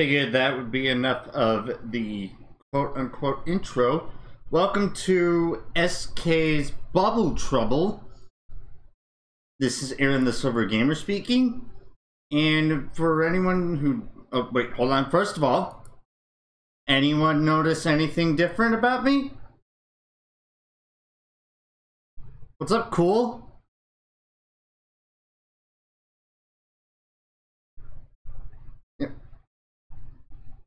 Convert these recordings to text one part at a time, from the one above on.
figured that would be enough of the quote unquote intro. Welcome to SK's Bubble Trouble. This is Aaron the Silver Gamer speaking. And for anyone who. Oh, wait, hold on. First of all, anyone notice anything different about me? What's up, cool?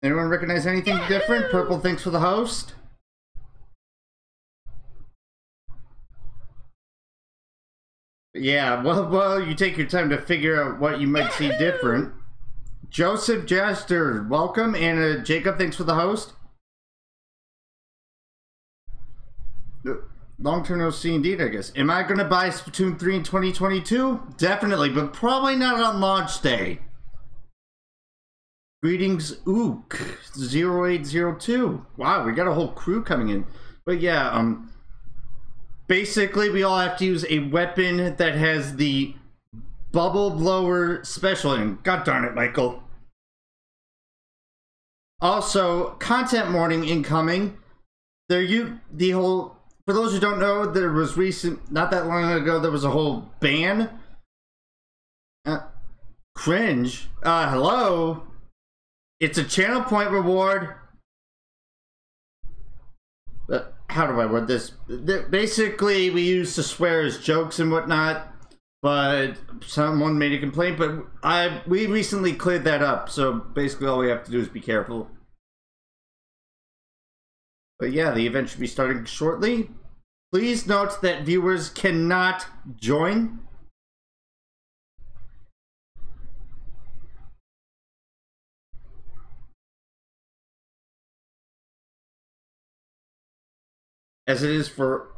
Anyone recognize anything different? Purple, thanks for the host. Yeah, well, well, you take your time to figure out what you might see different. Joseph Jester, welcome, and uh, Jacob, thanks for the host. Uh, Long term no see indeed, I guess. Am I going to buy Splatoon 3 in 2022? Definitely, but probably not on launch day. Greetings, Ook 0802. Wow, we got a whole crew coming in. But yeah, um, basically we all have to use a weapon that has the bubble blower special in. God darn it, Michael. Also, content warning incoming. There you the whole for those who don't know, there was recent not that long ago there was a whole ban. Uh, cringe. Uh hello. It's a channel point reward. Uh, how do I word this? Basically, we used to swear as jokes and whatnot, but someone made a complaint. But I we recently cleared that up, so basically all we have to do is be careful. But yeah, the event should be starting shortly. Please note that viewers cannot join. As it is for...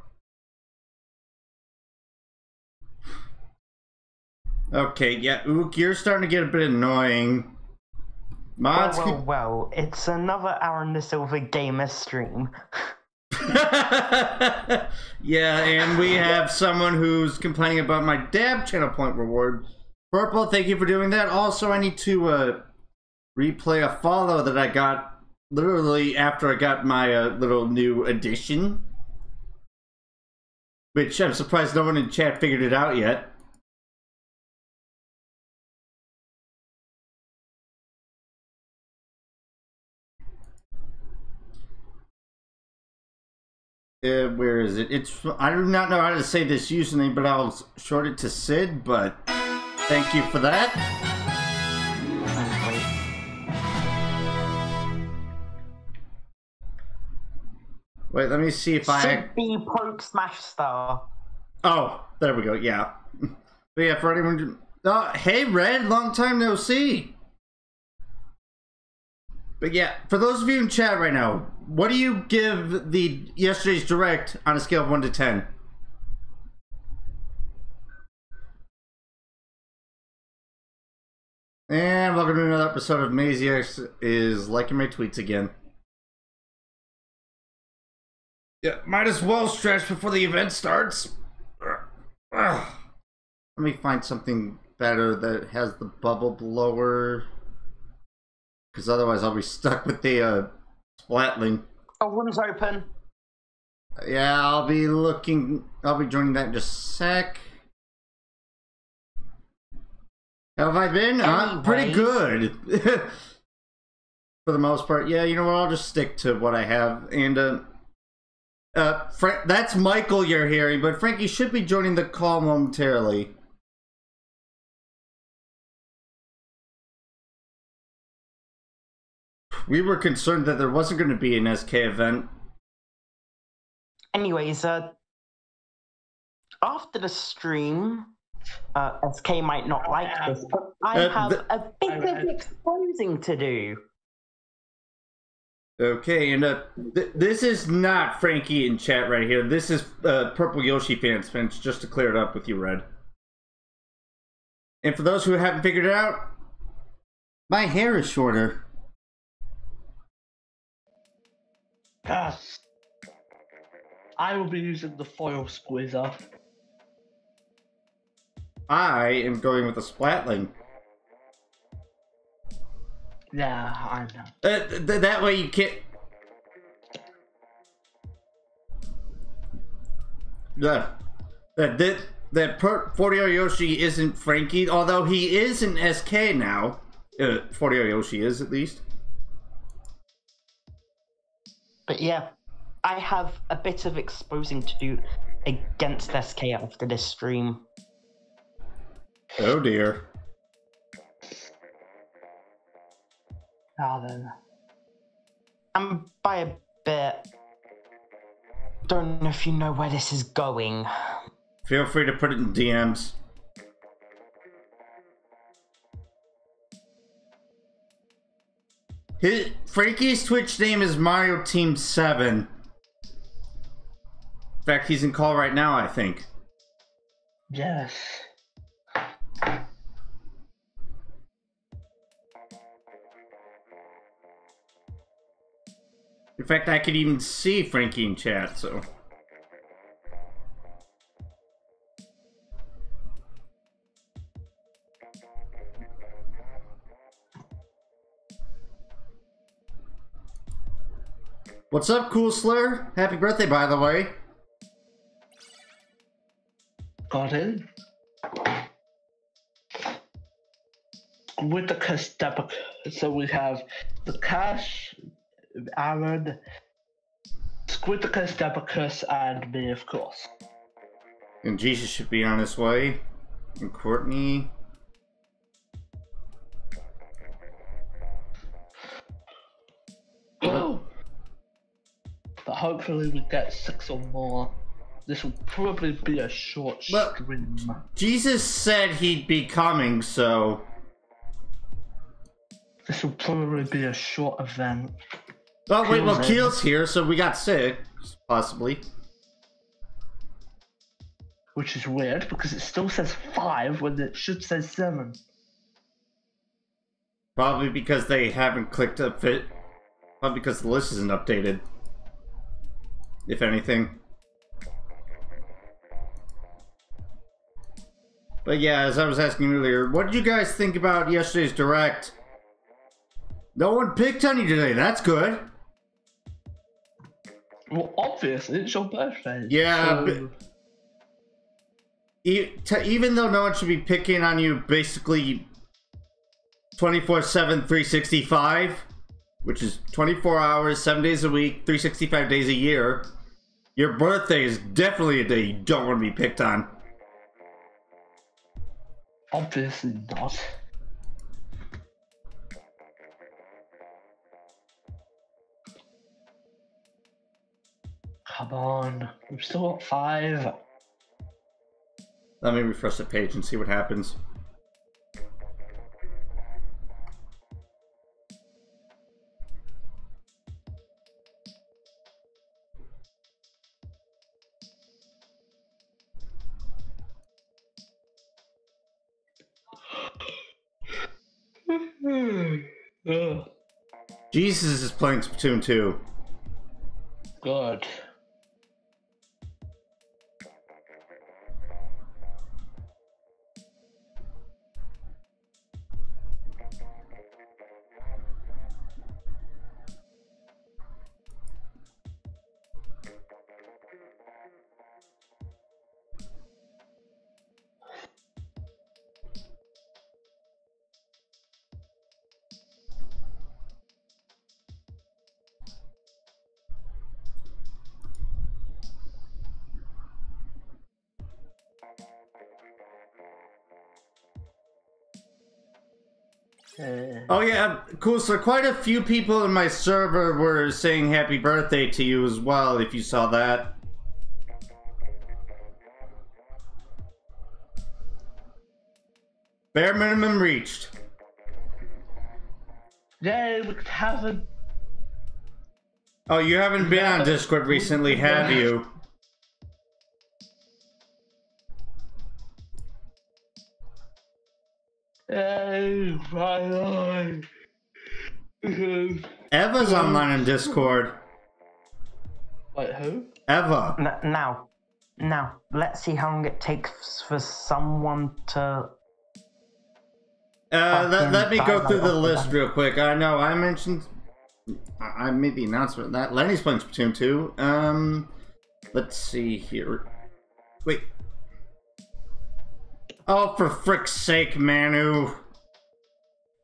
Okay, yeah, Ook, you're starting to get a bit annoying. Mods well, well, keep- well, it's another hour Aaron the Silver Gamer stream. yeah, and we have someone who's complaining about my dab channel point reward. Purple, thank you for doing that. Also, I need to uh, replay a follow that I got literally after I got my uh, little new addition. Which I'm surprised no one in chat figured it out yet. Uh, where is it? It's I do not know how to say this username, but I'll short it to Sid. But thank you for that. Wait, let me see if I. Sid B Poke Smash Star. Oh, there we go. Yeah, but yeah. For anyone, oh, hey Red, long time no see. But yeah, for those of you in chat right now, what do you give the yesterday's direct on a scale of one to ten? And welcome to another episode of Maziax is liking my tweets again. Yeah, might as well stretch before the event starts. Ugh. Let me find something better that has the bubble blower. Because otherwise I'll be stuck with the uh, Splatling. Oh, room's open. Yeah, I'll be looking. I'll be joining that in just a sec. How have I been? Uh, pretty good. For the most part. Yeah, you know what? I'll just stick to what I have. And, uh, uh, Fra- that's Michael you're hearing, but Frankie should be joining the call momentarily. We were concerned that there wasn't going to be an SK event. Anyways, uh, after the stream, uh, SK might not like this, but I Uh, have a bit I of exposing to do. Okay, and uh, th- this is not Frankie in chat right here. This is uh, Purple Yoshi fans, fans, just to clear it up with you, Red. And for those who haven't figured it out, my hair is shorter. Ah. I will be using the foil squeezer. I am going with a Splatling. Yeah, I know. Uh, th- th- that way you can't. The that that that per- Forty Yoshi isn't Frankie, although he is an SK now. Uh, Forty Yoshi is at least. But yeah, I have a bit of exposing to do against SK after this stream. Oh dear. Now then. And by a bit, don't know if you know where this is going. Feel free to put it in DMs. His, Frankie's Twitch name is Mario Team 7. In fact, he's in call right now, I think. Yes. In fact, I could even see Frankie in chat, so. What's up, Cool Slur? Happy birthday, by the way. Got in. With the Kastepik. So we have the Cash, Aaron, Squidicus, Depicus, and me, of course. And Jesus should be on his way. And Courtney. but hopefully we get six or more. This will probably be a short Well- stream. Jesus said he'd be coming, so. This will probably be a short event. Oh, wait, well, Keel's here, so we got six, possibly. Which is weird because it still says five when it should say seven. Probably because they haven't clicked up it. Probably because the list isn't updated. If anything. But yeah, as I was asking earlier, what did you guys think about yesterday's direct? No one picked any today. That's good. Well, obviously, it's your birthday. Yeah, so- E- t- even though no one should be picking on you basically 24 7 365 which is 24 hours 7 days a week 365 days a year your birthday is definitely a day you don't want to be picked on Obviously not. Come on, we've still got five. let me refresh the page and see what happens jesus is playing splatoon 2 Good. Cool so quite a few people in my server were saying happy birthday to you as well if you saw that bare minimum reached Yay, we could have a Oh, you haven't been on Discord recently, have you? Finally. Eva's online in Discord. Wait, who? Eva. N- now, now, let's see how long it takes for someone to. Uh, let, let me go through the list bat. real quick. I know I mentioned, I I made the announcement that Lenny's playing Splatoon 2. Um, let's see here. Wait. Oh, for frick's sake, Manu.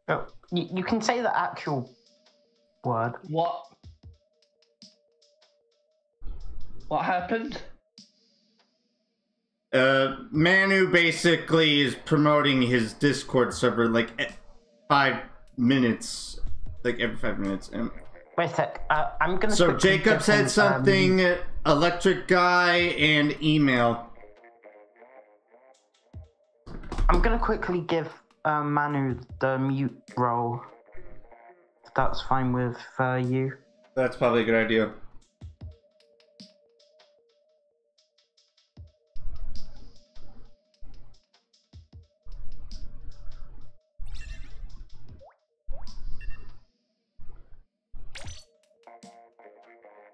Oh, you, you can say the actual word. What? What happened? Uh, Manu basically is promoting his Discord server like e- five minutes, like every five minutes. And Wait a sec. Uh, I'm gonna. so Jacob get said some, um, something, electric guy, and email. I'm gonna quickly give um, Manu the mute role. If that's fine with uh, you. That's probably a good idea.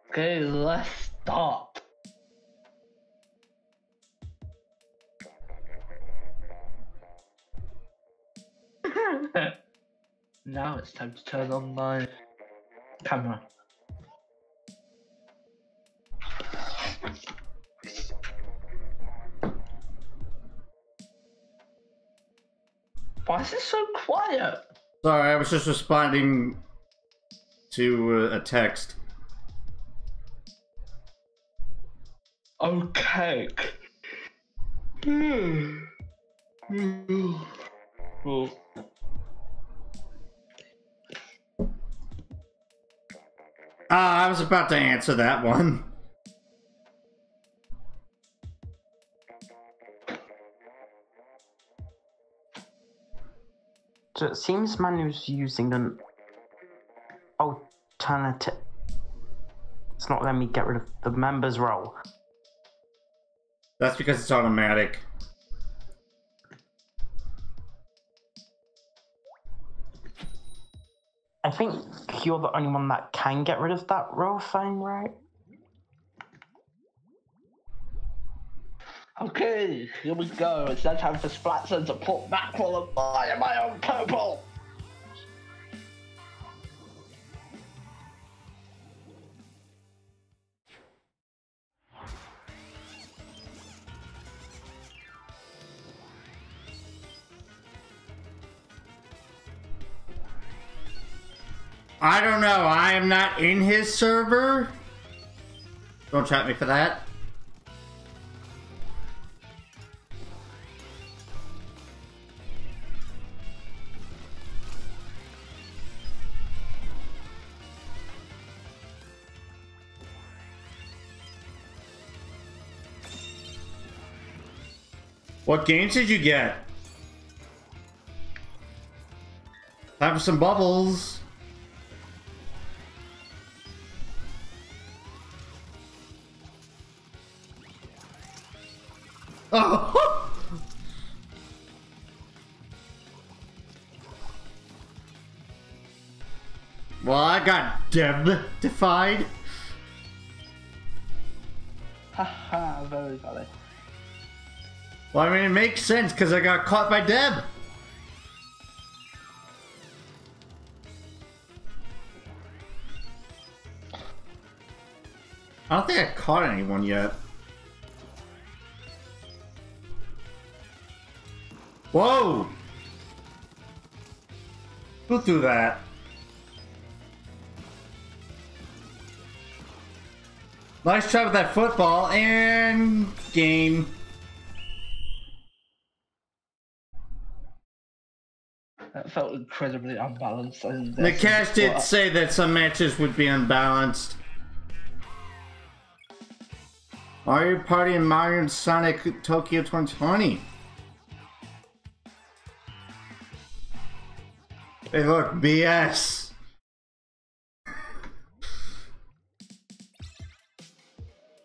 Okay, let's start. now it's time to turn on my camera. Why is it so quiet? Sorry, I was just responding to uh, a text. Okay. Oh. Ah, I was about to answer that one. So it seems Manu's using an alternative. It's not letting me get rid of the members role. That's because it's automatic. I think you're the only one that can get rid of that role thing, right? Okay, here we go. It's now time for Splatson to put mackerel and buy in my own purple. I don't know. I am not in his server. Don't chat me for that. What games did you get? Time for some bubbles. Defied. Haha, very funny. Well, I mean, it makes sense because I got caught by Deb. I don't think I caught anyone yet. Whoa! Who threw that? Nice try with that football and game. That felt incredibly unbalanced. And Nakash did What? say that some matches would be unbalanced. Mario Party and Mario Sonic Tokyo 2020. Hey, look, BS.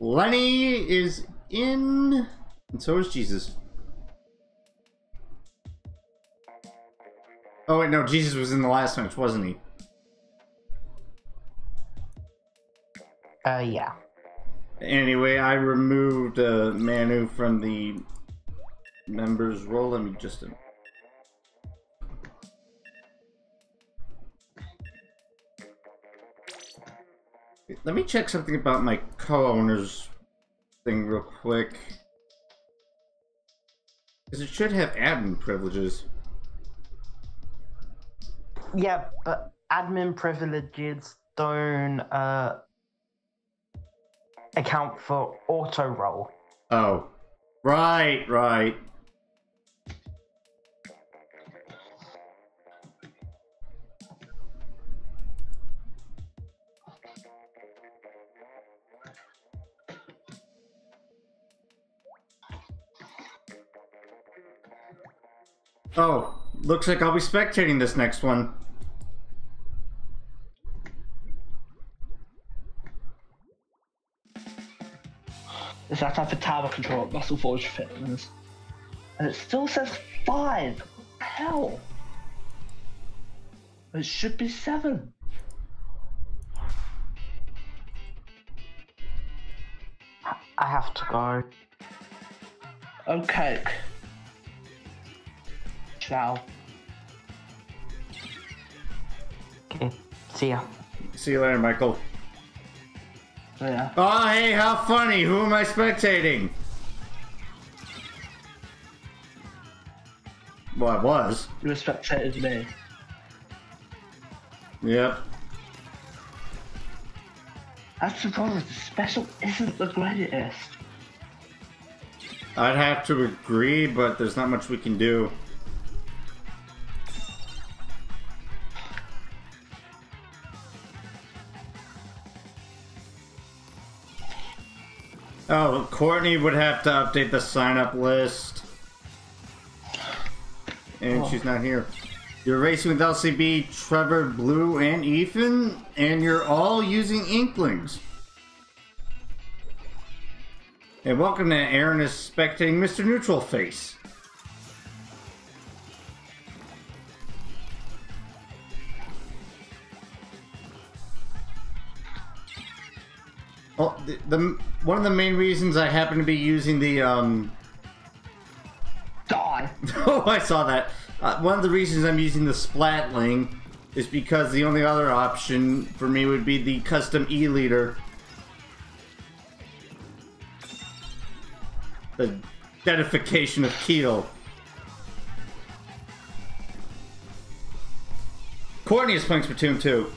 Lenny is in, and so is Jesus. Oh wait, no, Jesus was in the last match, wasn't he? Uh, yeah. Anyway, I removed uh, Manu from the members role. Let me just. Let me check something about my co-owners thing real quick. Because it should have admin privileges. Yeah, but admin privileges don't uh, account for auto roll. Oh. Right, right. Oh, looks like I'll be spectating this next one. It's that time for tower control at Musselforge Fitness. And it still says five. What the hell? It should be seven. I have to go. Okay. Ciao. Okay, see ya. See you later, Michael. So yeah. Oh, hey, how funny. Who am I spectating? Well, I was. You spectated me. Yep. That's the problem. The special isn't the greatest. I'd have to agree, but there's not much we can do. Oh, Courtney would have to update the sign up list. And Oh. she's not here. You're racing with LCB, Trevor, Blue, and Ethan, and you're all using Inklings. And welcome to Aaron is spectating Mr. Neutral Face. The, one of the main reasons I happen to be using the um Die. Oh, I saw that. Uh, one of the reasons I'm using the Splatling is because the only other option for me would be the custom E-liter. The dedification of Keel. Courtney is playing Splatoon 2.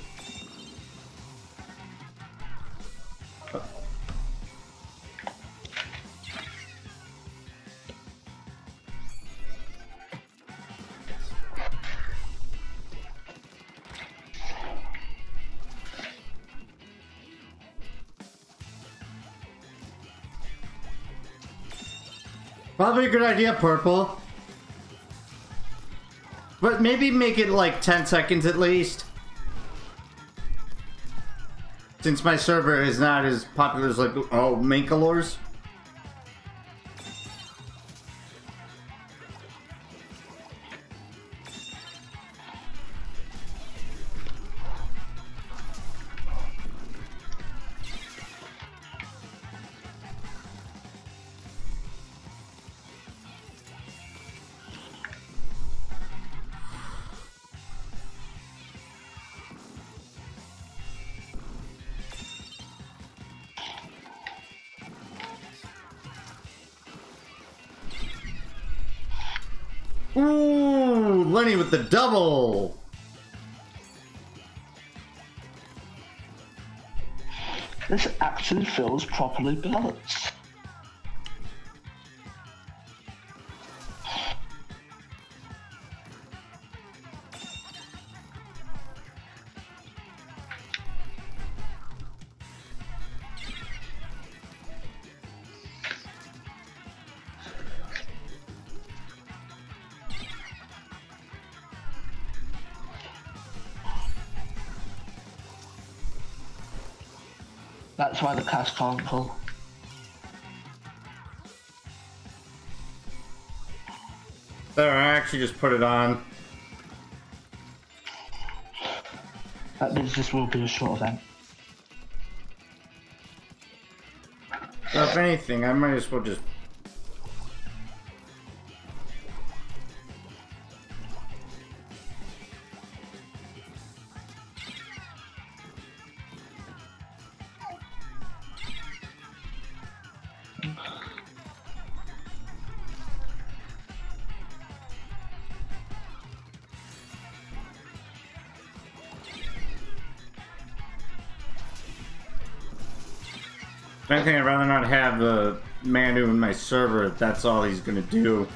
Good idea, Purple. But maybe make it like 10 seconds at least. Since my server is not as popular as like, oh, Minkalors. Lenny with the double. This actually feels properly balanced. That's why the cast can't pull. There, I actually just put it on. That means this will be a short event. So if anything, I might as well just. I'd rather not have a Manu in my server if that's all he's gonna do.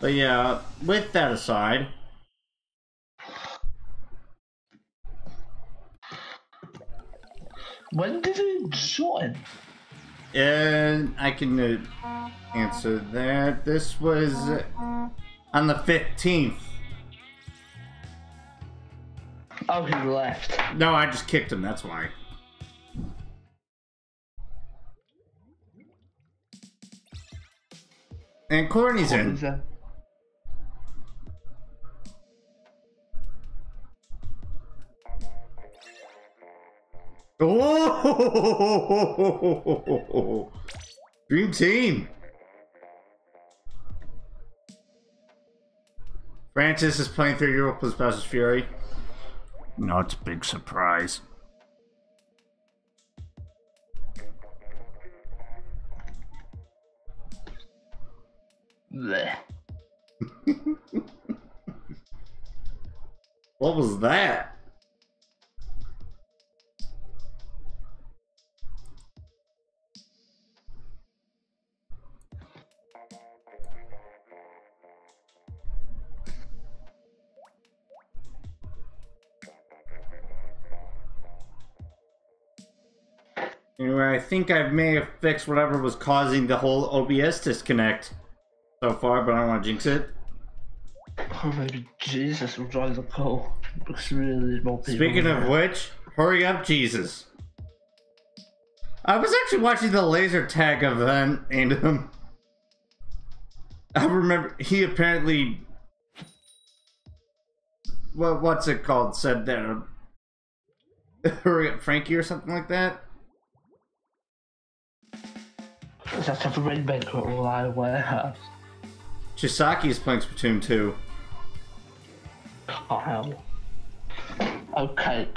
But yeah, with that aside, When did you join? and I can uh, answer that. This was on the 15th. Oh, he left. No, I just kicked him, that's why. And Courtney's What in. that? Oh! Dream team. Francis is playing through Europe with Bowser's Fury. Not big surprise. Bleh. What was that? Think I may have fixed whatever was causing the whole OBS disconnect so far, but I don't want to jinx it. Oh, maybe Jesus will drive the pole. Because really more. Speaking of which, hurry up, Jesus. I was actually watching the laser tag event, and um, I remember he apparently, what what's it called? Said that, um, hurry up, Frankie, or something like that. Is that a red bank or a warehouse? Chisaki is playing Splatoon 2. Kyle. Okay.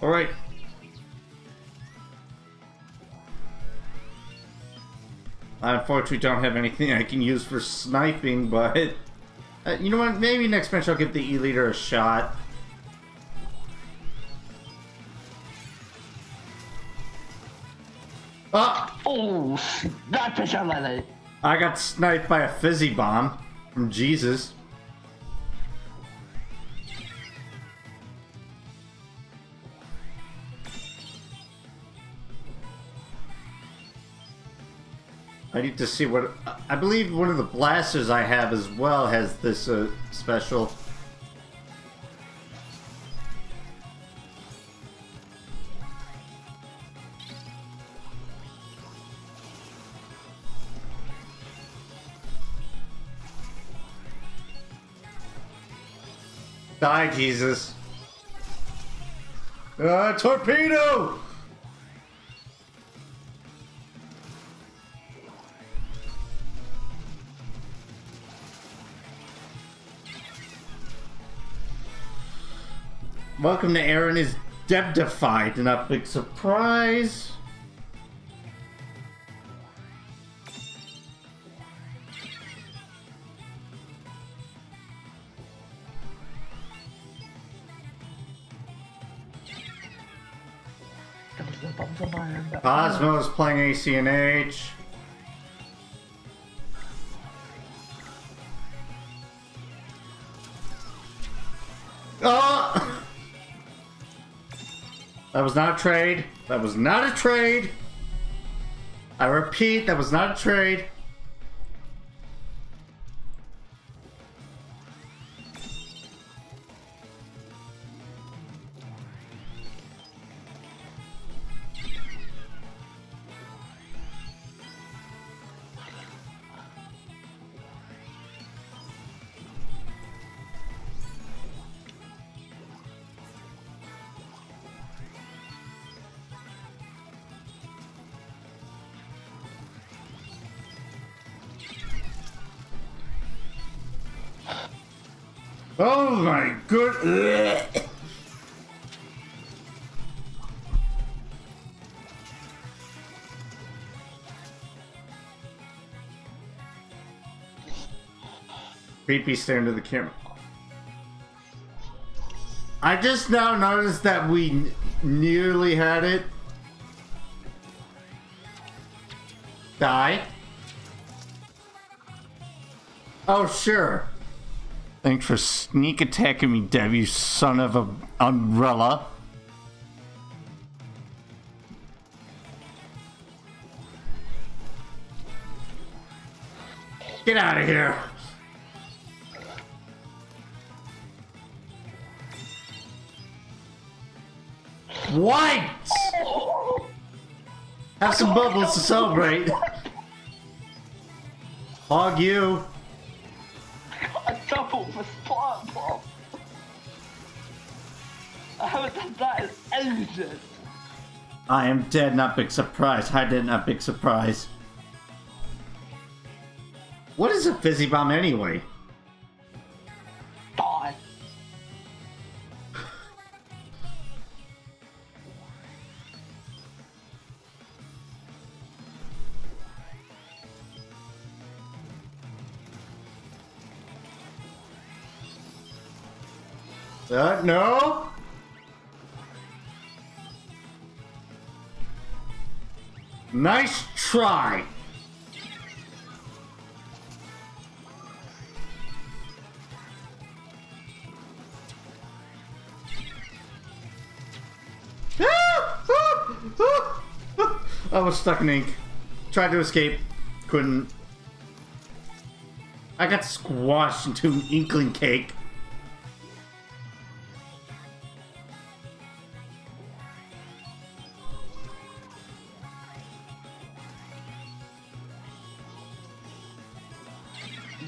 All right. I unfortunately don't have anything I can use for sniping, but uh, you know what? Maybe next match I'll give the E leader a shot. Ah! Oh, that picture lady. I got sniped by a fizzy bomb from Jesus. I need to see what. I believe one of the blasters I have as well has this uh, special. Die, Jesus. Uh, torpedo! Welcome to Aaron is Debdified, not big surprise. Cosmo's playing ACNH. Oh! Ah! That was not a trade. That was not a trade. I repeat, that was not a trade. Good. Beepy staring to the camera. I just now noticed that we nearly had it. Die. Oh, sure. Thanks for sneak attacking me, Deb, you son of a umbrella. Get out of here. What? Have some bubbles to celebrate. Hog you. That in ages. I am dead, not big surprise. Hi, dead, not big surprise. What is a fizzy bomb anyway? Try. Ah, ah, ah, I was stuck in ink. Tried to escape. Couldn't. I got squashed into an inkling cake.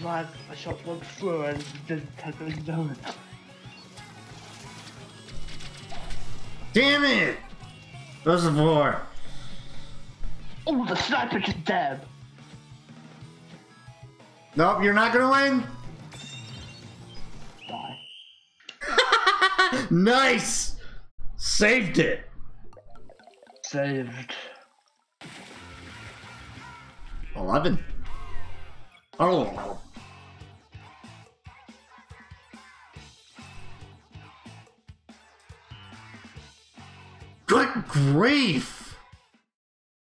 Like, I shot one through and it didn't take any damage. Damn it! Reservoir. Oh, the sniper just dead. Nope, you're not gonna win. Die. Nice! Saved it. Saved. 11. Oh. Grief!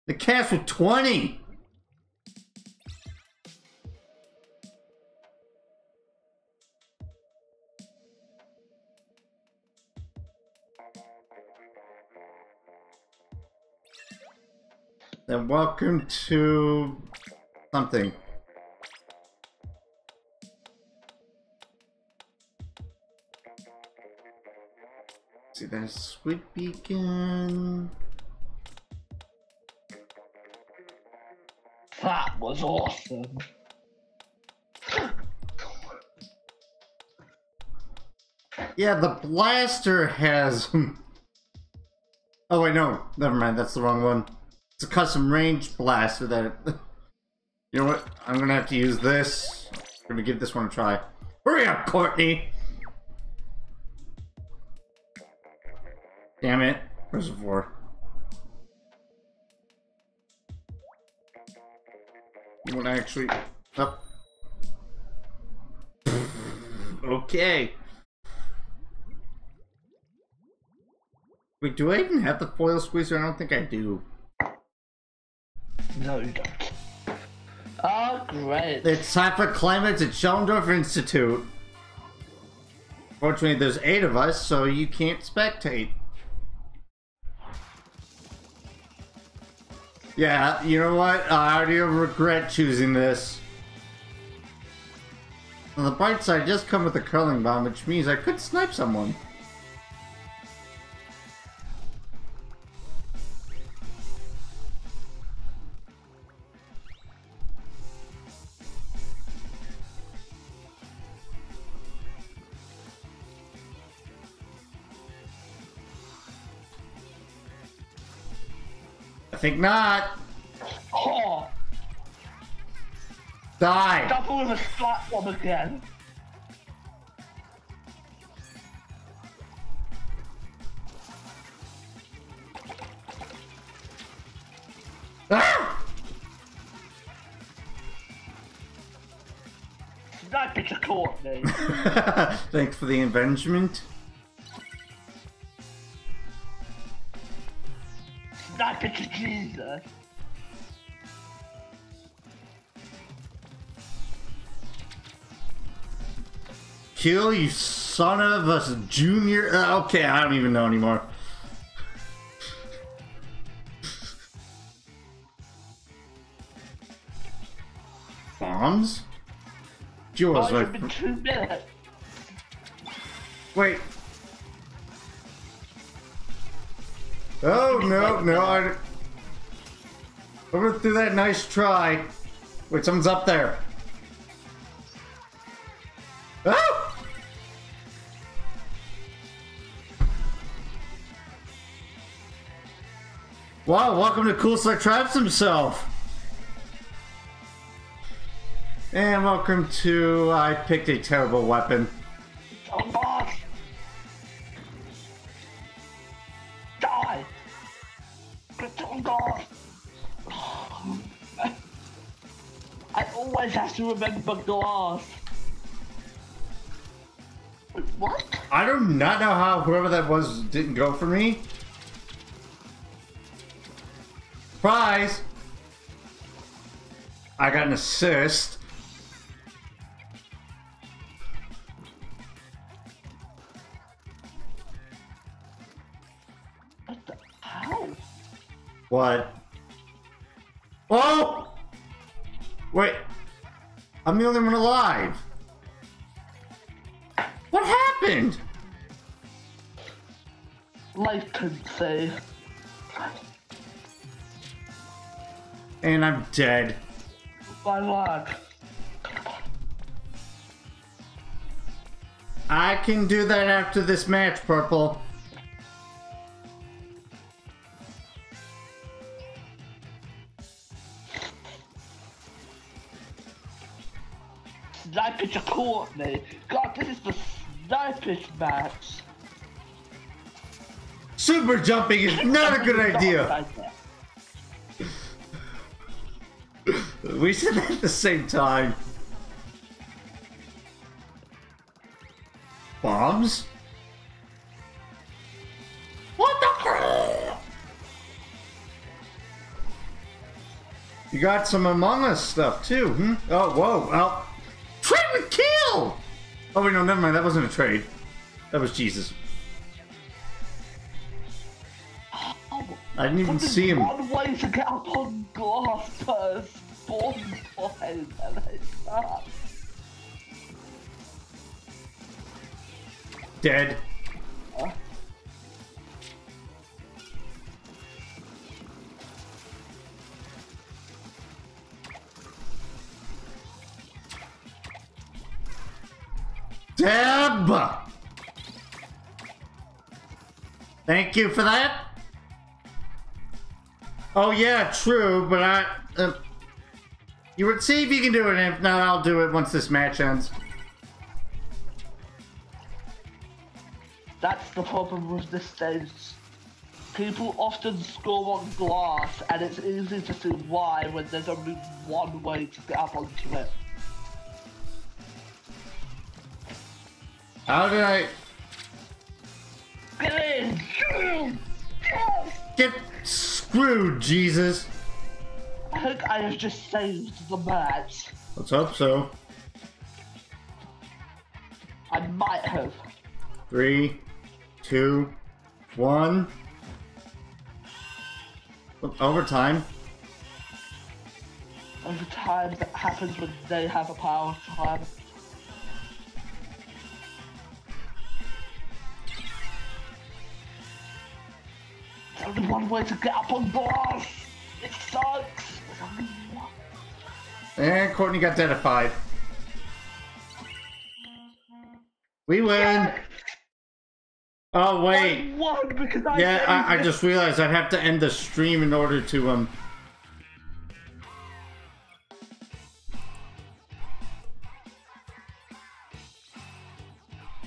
The cast with 20! Then welcome to something. See, there's Sweet Beacon. That was awesome. Yeah, the blaster has. oh wait, no, never mind. That's the wrong one. It's a custom range blaster that. You know what? I'm gonna have to use this. I'm gonna give this one a try. Hurry up, Courtney! Damn it, reservoir. To actually up? okay. Wait, do I even have the foil squeezer? I don't think I do. No, you don't. Oh, great. It's time for Clam Blitz at Shellendorf Institute. Fortunately, there's eight of us, so you can't spectate. Yeah, you know what? I already regret choosing this. On the bright side, just come with a curling bomb, which means I could snipe someone. I think not. Oh, Die. double with a slap one again. Ah! Sniper to caught me. Thanks for the avengement. Sniper to Jesus. Kill you son of a junior. Uh, okay, I don't even know anymore. Bombs? Jewels, Oh, like. been two minutes. Wait. Oh, no, no, I. Over through that nice try. Wait, someone's up there. Ah! Wow, welcome to Cool Traps himself. And welcome to I picked a terrible weapon. Always have to remember glass. What? I do not know how whoever that was didn't go for me. Prize! I got an assist. What the how? What? Oh! Wait. I'm the only one alive. What happened? Life can say. And I'm dead. My lad. I can do that after this match, Purple. Sniper to caught me. God, this is the snipers match. Super jumping is not a good idea. We said that at the same time. Bombs? What the crap? You got some Among Us stuff too, hmm? Oh, whoa, well. Trade with kill! Oh, wait, no, never mind. That wasn't a trade. That was Jesus. I didn't even see him. One way to get up on glass spawn point, and it's. Dead. Deb! Thank you for that. Oh yeah, true, but I... Uh, you would see if you can do it, and if not, I'll do it once this match ends. That's the problem with this stage. People often score on glass, and it's easy to see why when there's only one way to get up onto it. How did I... Get in! Yes! Get screwed, Jesus. I think I have just saved the match. Let's hope so. I might have. Three, two, one. Overtime. Over time, that happens when they have a power time. Only one way to get up on glass. It sucks. There's only one. And Courtney got identified. We win. Oh wait. I won because I Yeah, I, I just realized I'd have to end the stream in order to um.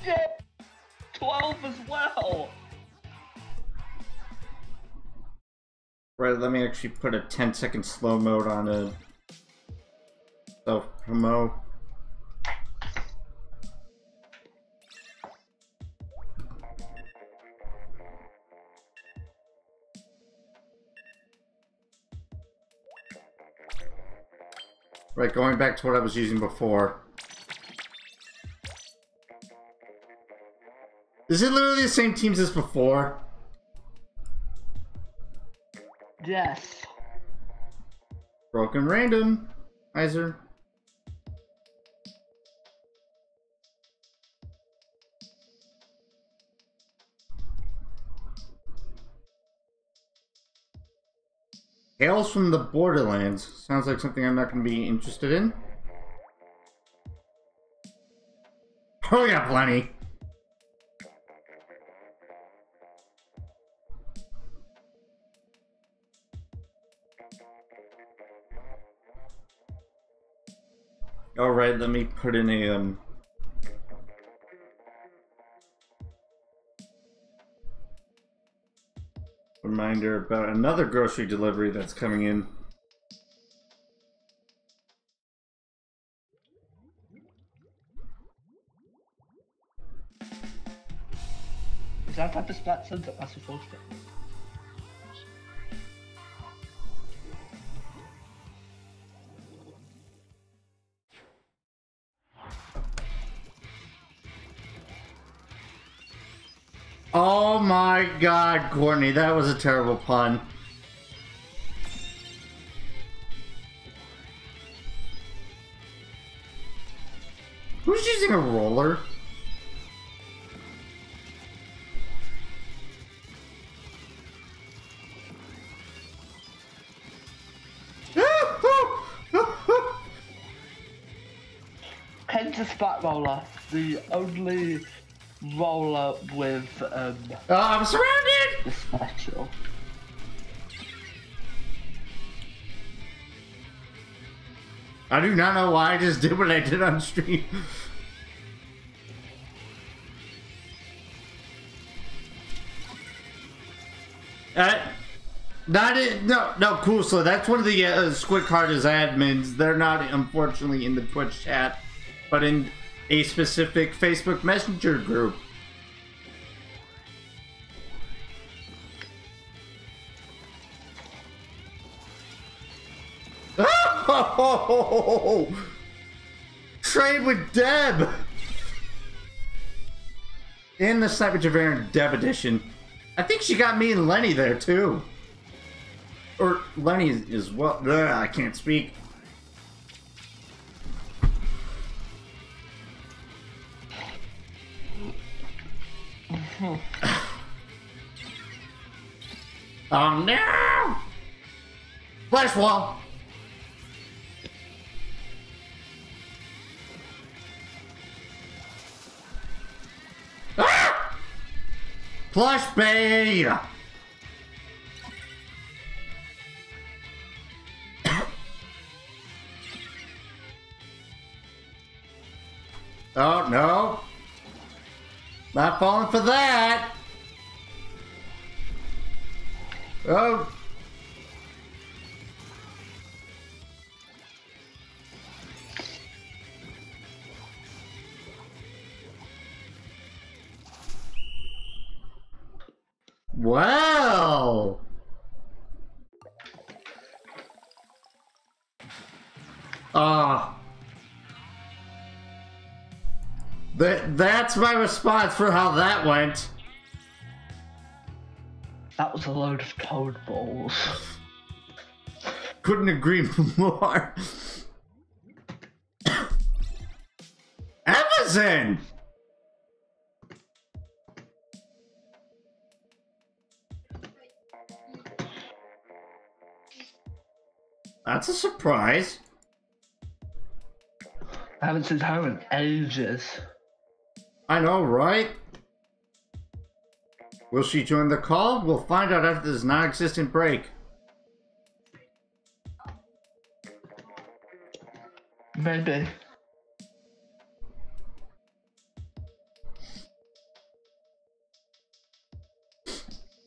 Yeah, 12 as well. Right, let me actually put a 10 second slow mode on it. self promo. Right, going back to what I was using before. Is it literally the same teams as before? Yes. Broken random. Iser. Hails from the Borderlands. Sounds like something I'm not going to be interested in. Oh yeah, plenty. All right, let me put in a um. Reminder about another grocery delivery that's coming in. Is that type of to? Oh my god, Courtney, that was a terrible pun. Who's using a roller? Penta Spat Roller, the only roller with um, Oh, I'm surrounded! the special. I do not know why I just did what I did on stream. Uh, not it, no, no, cool. So that's one of the uh, Squid Karters admins. They're not, unfortunately, in the Twitch chat, but in a specific Facebook Messenger group. Oh! Trade with Deb! In the Sniper Javarian Deb edition. I think she got me and Lenny there too. Or Lenny as well. Ugh, I can't speak. Oh no! Flash wall! Ah! Plush Bay! oh, no. Not falling for that. Oh. Wow. That that's my response for how that went. That was a load of toad balls. Couldn't agree more. Amazon. That's a surprise. I haven't seen her in ages. I know, right? Will she join the call? We'll find out after this non-existent break. Maybe.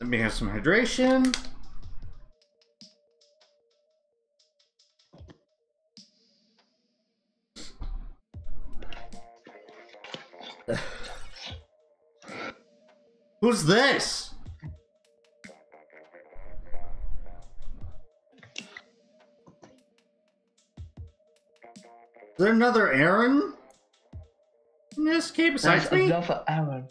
Let me have some hydration. Who's this? Is there another Aaron in this game besides There's me? another Aaron.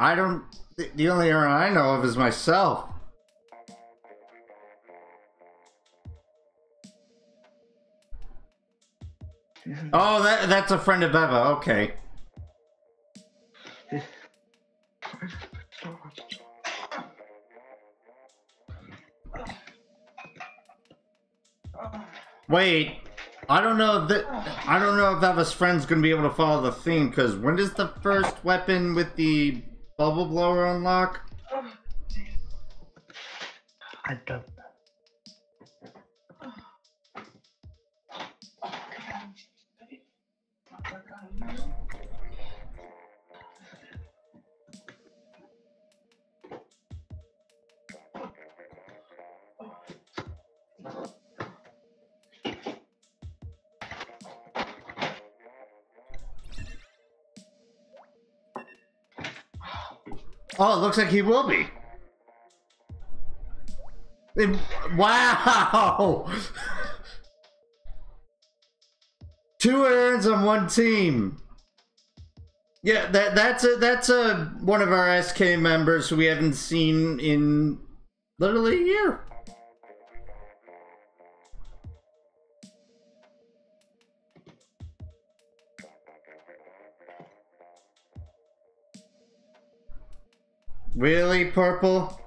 I don't. The only Aaron I know of is myself. Oh, that that's a friend of Eva. Okay. Wait, I don't know if that I don't know if Eva's friend's gonna be able to follow the theme because when does the first weapon with the bubble blower unlock? Oh, I don't looks like he will be. It- wow! Two errands on one team. Yeah, that that's a that's a one of our SK members we haven't seen in literally a year. Really, purple?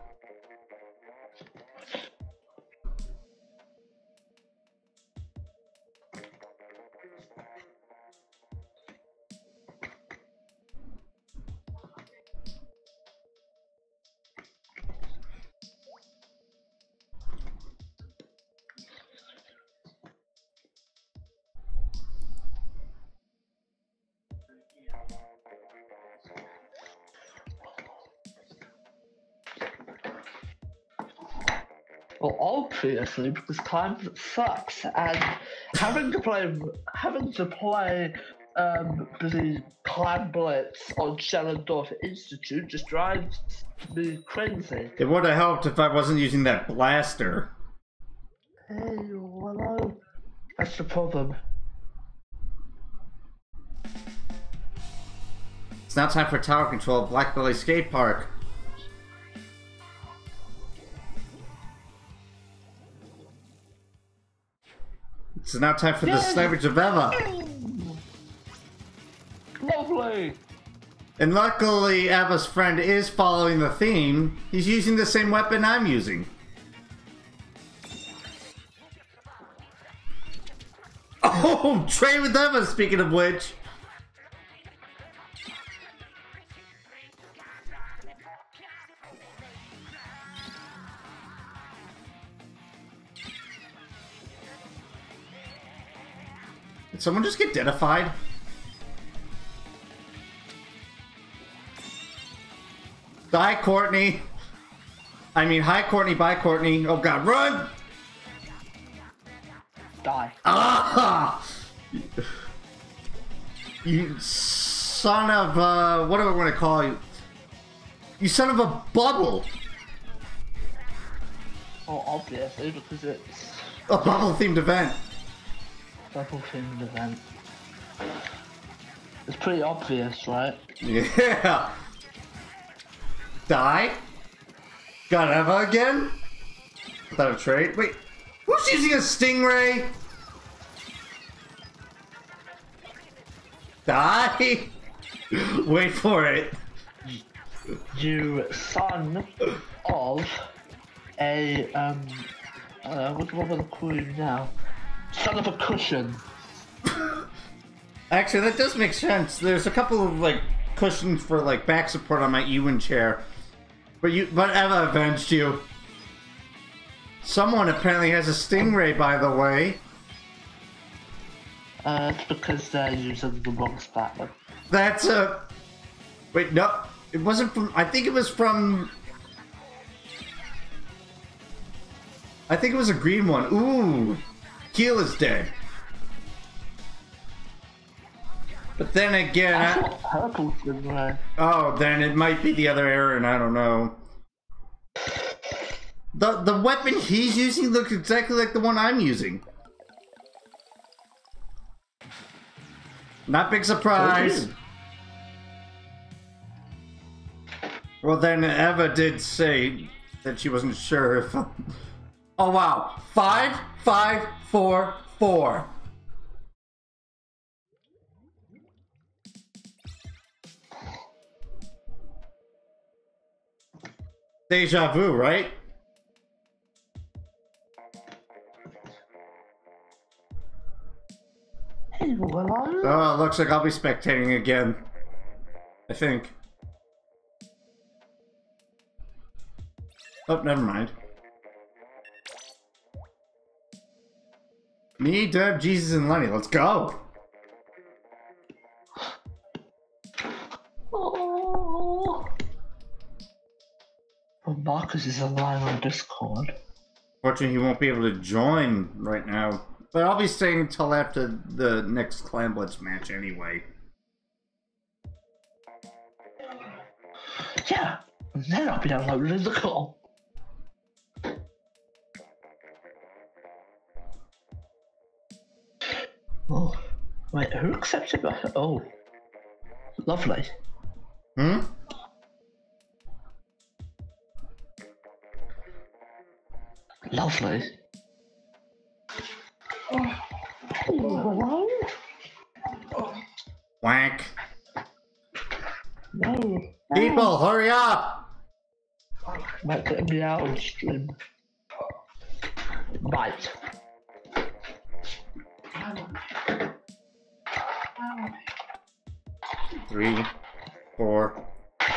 Well, obviously, because time sucks, and having to play, having to play um, the Clam Blitz on Shellendorf Institute just drives me crazy. It would have helped if I wasn't using that blaster. Hey, hello. That's the problem. It's now time for tower control Blackbelly Skatepark. It's now time for the Yes. Snipers of Eva. Lovely. And luckily, Eva's friend is following the theme. He's using the same weapon I'm using. Oh, trade with Eva, speaking of which. Someone just get deadified? Die, Courtney. I mean, hi, Courtney. Bye, Courtney. Oh, God. Run! Die. Ah! You son of uh, what do I want to call you? You son of a bubble! Oh, obviously, because it's A bubble themed event. Double themed event. It's pretty obvious, right? Yeah. Die. Got Eva again? Without a trade. Wait, who's using a stingray? Die. Wait for it. You son of a um uh, what what am I calling you now? Son of a cushion. Actually, that does make sense. There's a couple of like cushions for like back support on my Ewan chair, but you, but Eva avenged you. Someone apparently has a stingray, by the way. Uh, it's because they're using the wrong spot. That's a. Wait, no, it wasn't from. I think it was from. I think it was a green one. Ooh, Keel is dead. But then again, I I, thought purple's been there. oh, then it might be the other Aaron. I don't know. The the weapon he's using looks exactly like the one I'm using. Not big surprise. Well, then Eva did say that she wasn't sure if. Oh wow! Five, five, four, four. Deja vu, right? Oh, it looks like I'll be spectating again. I think. Oh, never mind. Me, Deb, Jesus, and Lenny. Let's go. Oh. Well, Marcus is alive on Discord. Fortunately, he won't be able to join right now. But I'll be staying until after the next Clam Blitz match anyway. Yeah, then I'll be downloading the call. Oh, wait, who accepted my. Oh, lovely. Hmm? Lovely. Hello? Whack. No. People, hurry up! Might get me out on stream. Right. Three, four,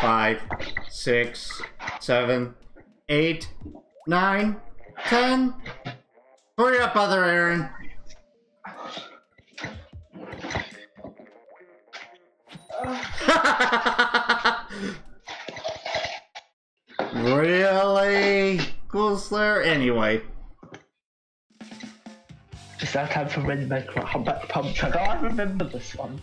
five, six, seven, eight, nine, ten. Hurry up, other Aaron. really? Cool Slayer? Anyway. Just now time for Red Make Pump Track? Oh, I remember this one.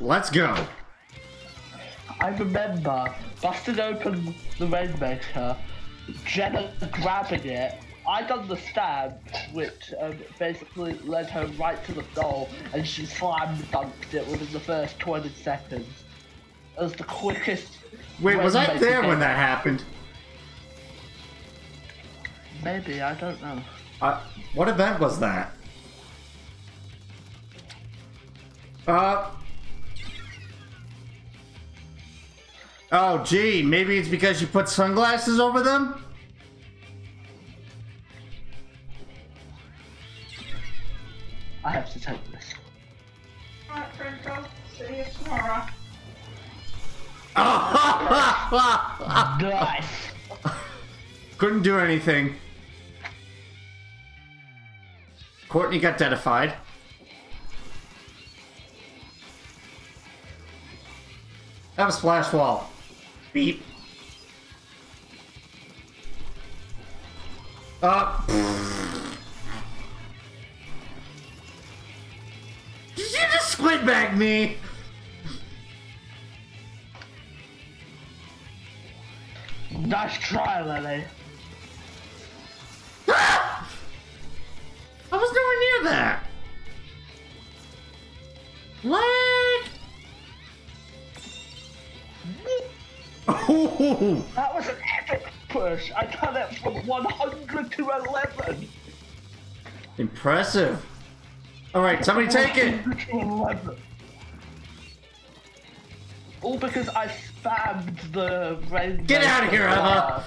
Let's go. I remember busted open the Rainmaker, Jenna grabbing it. I done the stab, which um, basically led her right to the goal, and she slam dunked it within the first 20 seconds. It was the quickest. Wait, was I there when that happened? Maybe, I don't know. Uh, what event was that? Uh. Oh, gee, maybe it's because you put sunglasses over them? I have to take Nice! Couldn't do anything. Courtney got deadified. Have a splash wall. Beep. Uh. Did you just squid bag me? Nice try, Lily. I was nowhere near that. Leg. Oh, That was an epic push. I cut it from 100 to 11. impressive. All right, somebody take it. to 11. All because I spammed the. Get out of here, Emma.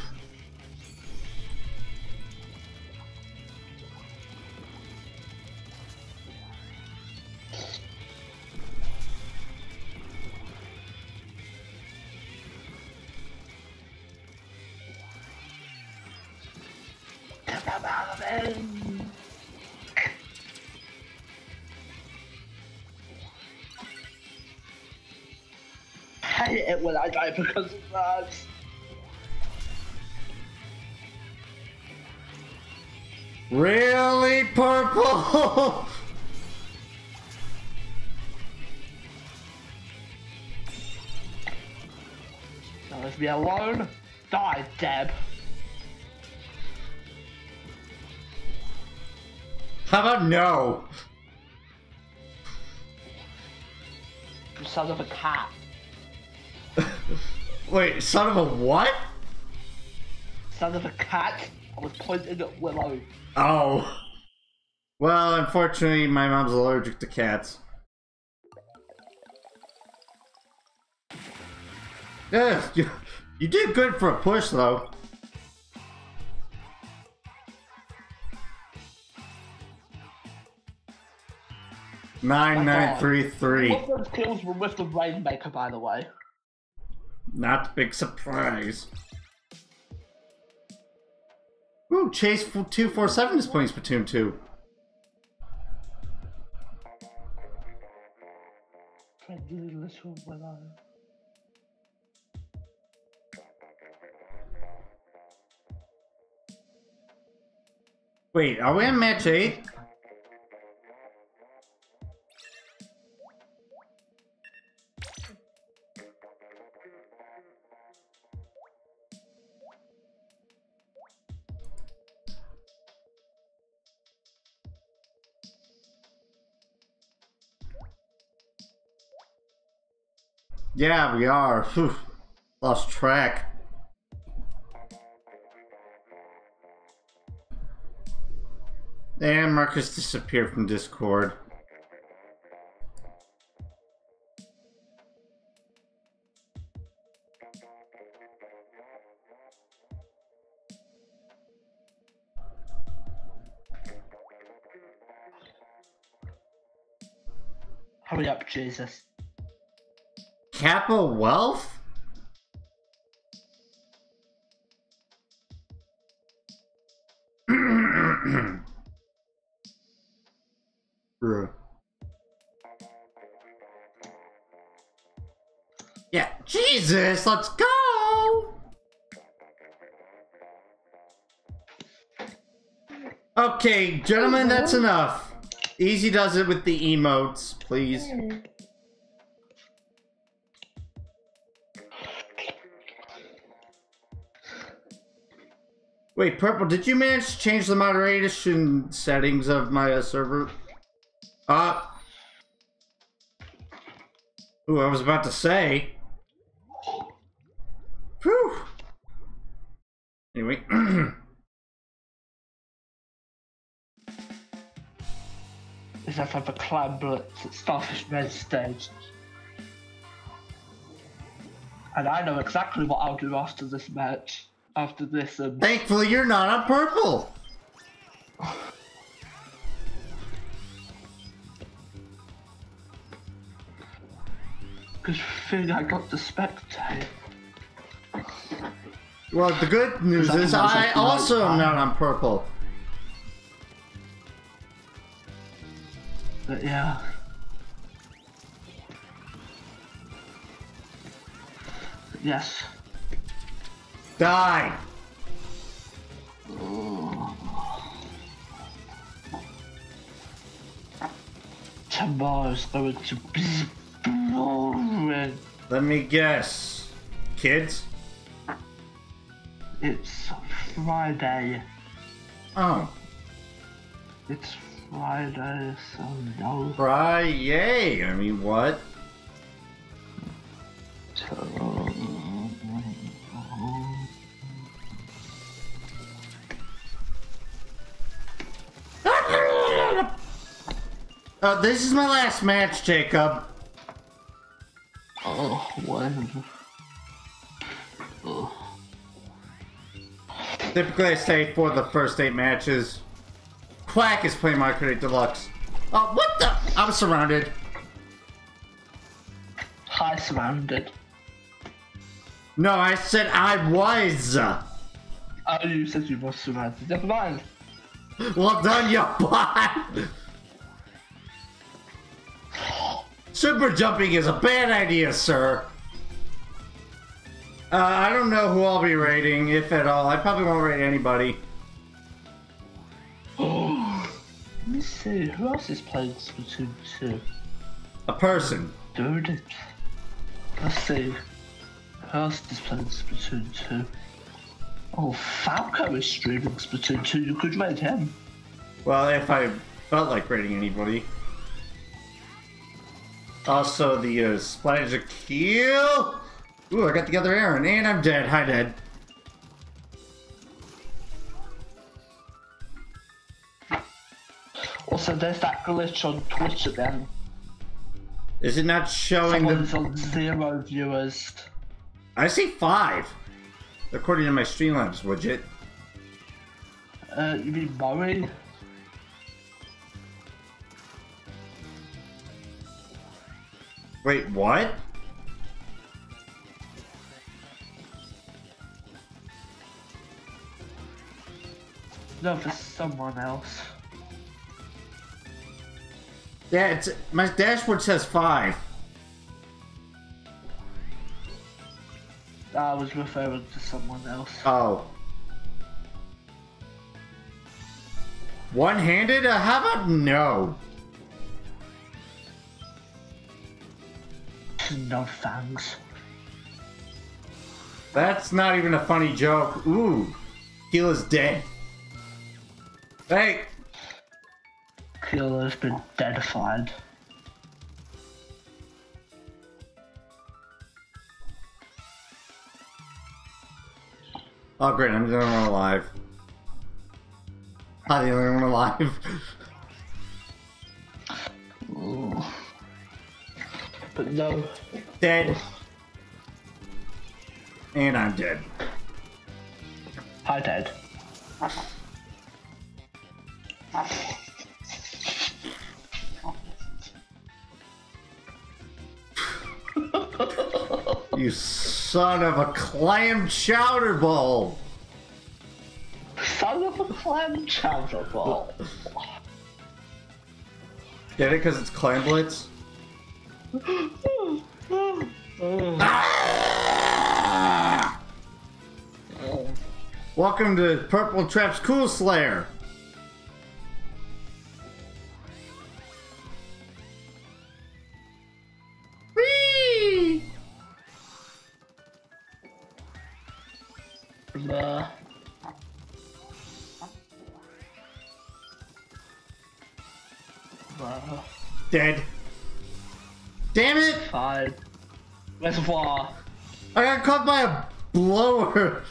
hate it when I die because of that. Really, purple? Now leave me alone. Die, Deb. How about no? You son of a cat. Wait, son of a what? Son of a cat. I was pointing at Willow. Oh. Well, unfortunately, my mom's allergic to cats. Yeah, you, you did good for a push, though. Uh, nine nine three three. What those kills were with the Rainmaker, by the way. Not big surprise. Ooh, Chase two four seven is playing Splatoon two. Friendly. Wait, are we in match eight? Yeah, we are. Phew. Lost track. And Marcus disappeared from Discord. Hurry up, Jesus. Kappa Wealth? Yeah, Jesus, let's go! Okay, gentlemen, that's enough. Easy does it with the emotes, please. Wait, Purple, did you manage to change the moderation settings of my uh, server? Uh. Ooh, I was about to say. Whew. Anyway. Is that the clam blitz at Starfish Red stage? And I know exactly what I'll do after this match. After this, um, Thankfully, you're not on purple. good thing I got the spectate. Well, the good news is I also am not on purple. But yeah. Yes. Die. Tomorrow's going to be boring. Let me guess. Kids? It's Friday. Oh. It's Friday, so no. Cry yay. I mean, what? Uh, this is my last match, Jacob. Oh, what? Oh. Typically, I stay for the first eight matches. Quack is playing my 8 Deluxe. Oh, what the? I'm surrounded. High surrounded. No, I said I was. Oh, you said you were surrounded. Never mind. Well done, you bot. Super jumping is a bad idea, sir. Uh, I don't know who I'll be rating, if at all. I probably won't rate anybody. Let me see. Who else is playing Splatoon 2? A person. Dude. Let's see. Who else is playing Splatoon 2? Oh, Falco is streaming Splatoon 2. You could rate him. Well, if I felt like rating anybody. Also, the uh, splash of kill. Ooh, I got the other Aaron, and I'm dead. Hi, dead. Also, there's that glitch on Twitch again. Is it not showing Someone's the? on zero viewers. I see five, according to my Streamlabs widget. Uh, you mean Murray? Wait, what? No, for someone else. Yeah, it's my dashboard says five. I was referring to someone else. Oh. One-handed? Uh, how about no? No fangs. That's not even a funny joke. Ooh, Keel is dead. Hey, Killer's been deadified. oh great, I'm the only one alive. I'm the only one alive. Ooh. But no. dead. And I'm dead. Hi, Dad. You son of a clam chowder ball. Son of a clam chowder ball. Get it? Because it's clam blitz? Welcome to Purple Trap's Cool Slayer. Whee! Dead. Damn it! fine. Reservoir. I got caught by a blower.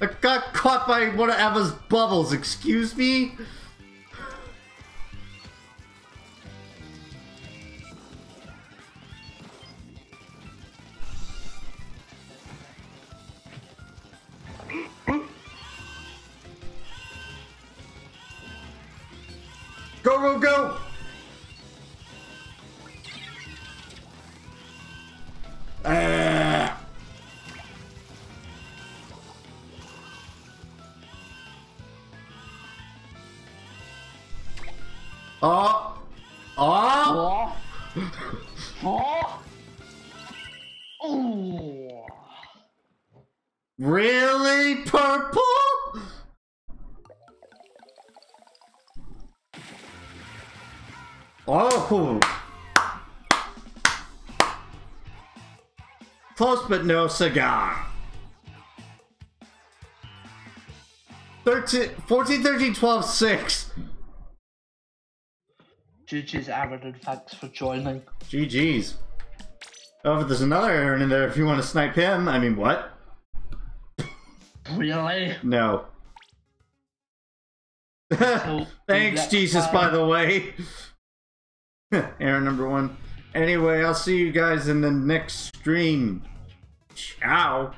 I got caught by one of Emma's bubbles. Excuse me? But no cigar. 13, 14, 13, 12, 6. GG's Aaron and thanks for joining. GG's. Oh, but there's another Aaron in there if you want to snipe him. I mean, what? Really? No. So, Thanks, Jesus, time- by the way. Aaron number one. Anyway, I'll see you guys in the next stream. Ciao.